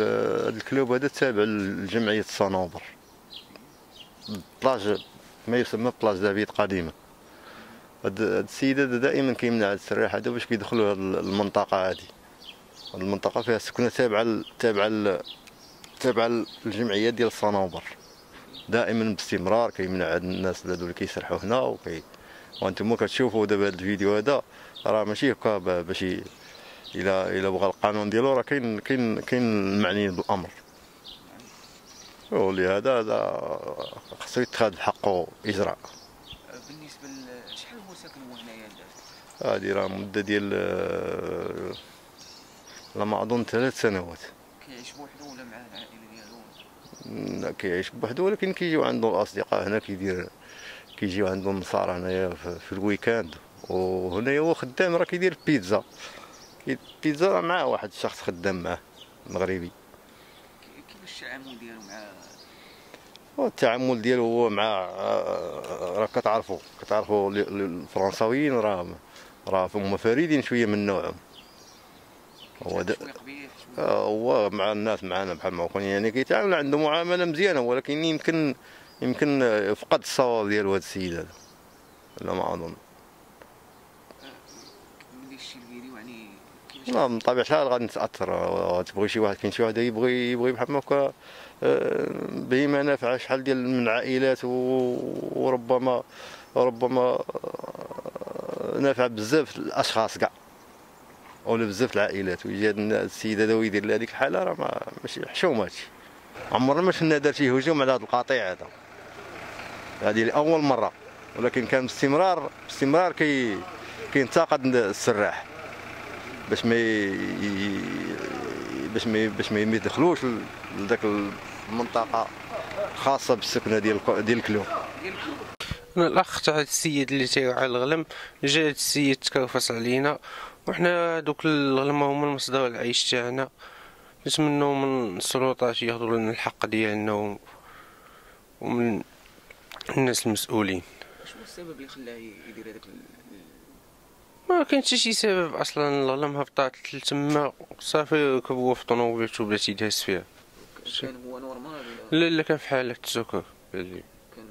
هذا ال club هذا تابع لجمعية الصنوبر بلاج ما يسمى بلاج دافيد قديمة هاد السيد هذا دائما كيمنع هاد السراح هذا باش كيدخلوا هاد المنطقة هادي. هاد المنطقة فيها سكنة تابعة ل- تابعة ل- تابعة للجمعية ديال الصنوبر دائما باستمرار كيمنع هاد الناس هادو اللي كيسرحوا هنا وكي وأنتم كتشوفوا دابا هاد الفيديو هذا راه ماشي هكا باش إلى إلى بغى القانون ديالو راه كاين كاين كاين المعنيين بالأمر. ولهذا هذا خصو يتخذ بحقه إجراء. بالنسبة شحال هو ساكن هو هنايا؟ هذه راه مدة ديال آه، لما أظن ثلاث سنوات. كيعيش بوحدو ولا مع العائلة ديالو؟ لا كيعيش بوحدو ولكن كيجيو عنده الاصدقاء هنا كيدير كيجيو عنده النصارى هنايا في في ال week-end. وهنايا هو خدام راه كيدير بيتزا. بيتزا راه معاه واحد الشخص خدام معاه مغربي. كي- كيفاش التعامل ديالو مع والتعامل ديالو هو مع راه كتعرفوا كتعرفوا ال- ال- الفرنساويين راه راه هما فريدين شوية من نوعهم. هو د- شوية قبيح شوية آه، هو مع الناس معنا بحال ما قلنا يعني كيتعامل عنده معاملة مزيانة ولكن يمكن يمكن فقد الصواب ديالو هذا السيد هذا. لا ما أظن. يعني لا من طبيعة الحال غادي نتأثر. تبغي شي واحد كاين شي واحد يبغي يبغي بحال هكا آه، بما نافع شحال ديال من عائلات وربما ربما آه، نافع بزاف الأشخاص كاع. ولا بزاف العائلات. ويجي هاد السيد هذا ويدير لهذيك الحالة راه ما ماشي حشومه هادشي عمرنا ما شفنا دار شي هجوم على هذا القطيع هذا. هذه لاول مرة. ولكن كان باستمرار باستمرار كي كينتقد السراح باش ما. باش ما باش ما يدخلوش لذاك المنطقة خاصة بالسكنة ديال ديال الكلوب أنا الأخ تاع السيد اللي تيوعى الغلم جا هاد السيد تكرفص علينا وحنا دوك الغلم هما المصدر العيش تاعنا نتمنوا من السلطات ياخذوا لنا الحق ديالنا و- ومن الناس المسؤولين شنو السبب اللي خلاه يدير هذاك ال- ما كاين حتى شي سبب أصلا الغلم هبطات تما صافي ركبوا في طونوبيلته بدا تيدهس فيها كان هو normal لا لا كان في حالة السكر اللي كان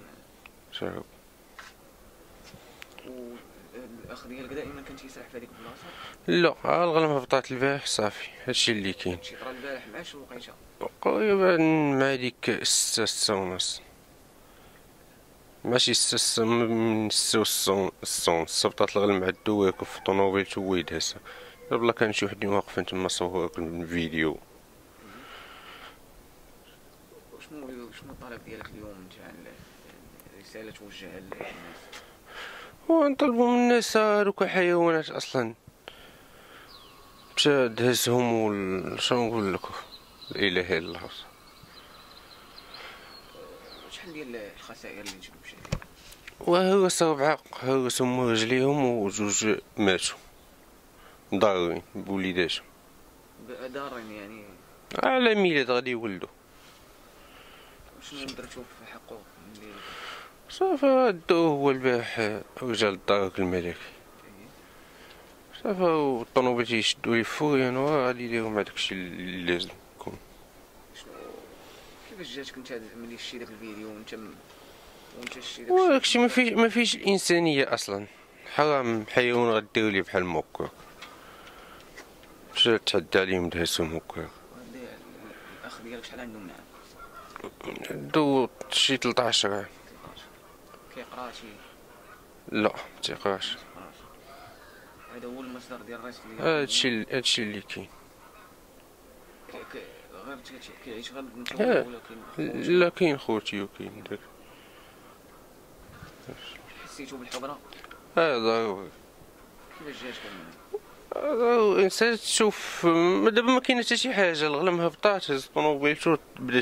شرب والاخ ديالك دائما كان تيسرح في هذيك البلاصه لا ها الغلم هبطات البارح صافي هادشي اللي كاين شي طرا البارح مع شنو لقيتها تقريبا مع ديك ستة ستة ونص ماشي من ستة والصون الصون صبطات الغلم مع الدواك في الطونوبيل تو يدهسها بلا كان شي وحدين واقفين تما صوروا الفيديو. شنو شنو الطلب ديالك اليوم؟ تاع ال- الرسالة توجهها للناس. ونطلبوا من الناس هادوك حيوانات أصلا. باش دهزهم وال... شنو نقول لكم؟ لا إله إلا الله. شحال ديال الخسائر اللي جبتوا وهرس ربعة هرسهم رجليهم وجوج ماتوا. ضارين بوليداتهم دارين يعني؟ على ميلاد غادي يولدوا شنو درتو في حقه صافي دو هو البارح رجال الدار الملك. صافي والطونوبيل تيشدو لي فوريان وغادي يديرو مع داكشي اللي لازم يكون شنو كيفاش جاتك انت ملي شتي داك الفيديو وانت وداكشي ما فيش ما فيش الانسانيه أصلا. حرام حيوان غدير لي بحال موكا باش تعدى عليهم دهسهم هكا وهاد الاخ ديالك شحال عنده منعم دو شي 13 عام كيقرا شي لا متيقراش كيقراش هذا هو المصدر ديال الرزق اللي هادشي هادشي اللي كاين. غير كيعيش غير آه. ولا كاين لا كاين خوتي وكاين داك. حسيتو بالحضره هذا كيفاش جاتكم الإنسان تشوف دابا ما كاين حتى شي حاجة الغنم هبطات هز الطوموبيل بدا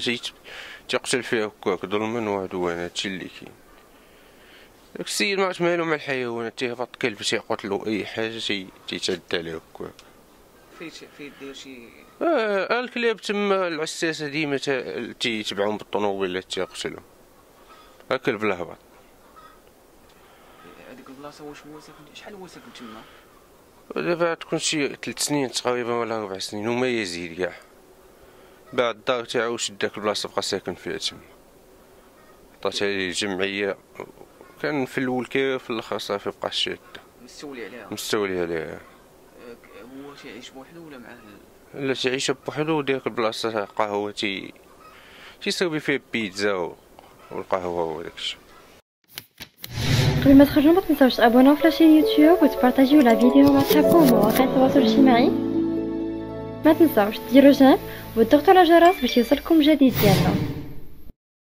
تيقتل فيها هكاك ظلما وعدوان هادشي اللي كاين. داك السيد ما عرفت مالو مع الحيوانات تيهبط كلب تيقتلو أي حاجة تي- تيتعدى عليه هكاك. فايت فايت دير شي آه الكلاب تما العساسة ديما تا- تيتبعهم بالطوموبيلات تيقتلهم. ها كلب الهبط البلاصه واش ساكن شحال ساكن تما؟ دابا تكون شي ثلاث سنين تقريبا ولا ربع سنين وما يزيد كاع. بعد الدار تاعو شد داك البلاصة بقى ساكن فيها تما. عطاتها ليه الجمعيه كان في الأول كيف في الأخر صافي بقى شاد مستولي عليها. مستولي عليها. هو تيعيش بوحدو ولا معاه لا تعيش بوحدو وديك البلاصة قهوه تي تيسوي فيها بيتزا والقهوة وداكشي قبل ما تخرجوا ما تنساوش تابوناو في لاشين يوتيوب وتبارطاجيو لا فيديو مع صحابكم ومواقع التواصل الاجتماعي ما تنساوش ديروا جيم وتضغطوا على الجرس باش يوصلكم جديد ديالنا